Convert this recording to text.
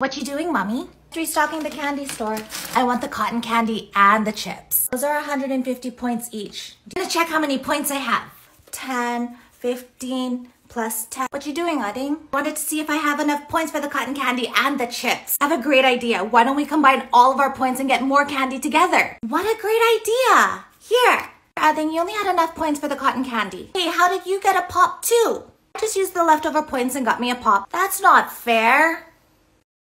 What you doing, mommy? Restocking the candy store. I want the cotton candy and the chips. Those are 150 points each. I'm gonna check how many points I have. 10, 15, plus 10. What you doing, Adding? Wanted to see if I have enough points for the cotton candy and the chips. I have a great idea. Why don't we combine all of our points and get more candy together? What a great idea. Here. Adding, you only had enough points for the cotton candy. Hey, how did you get a pop too? I just used the leftover points and got me a pop. That's not fair.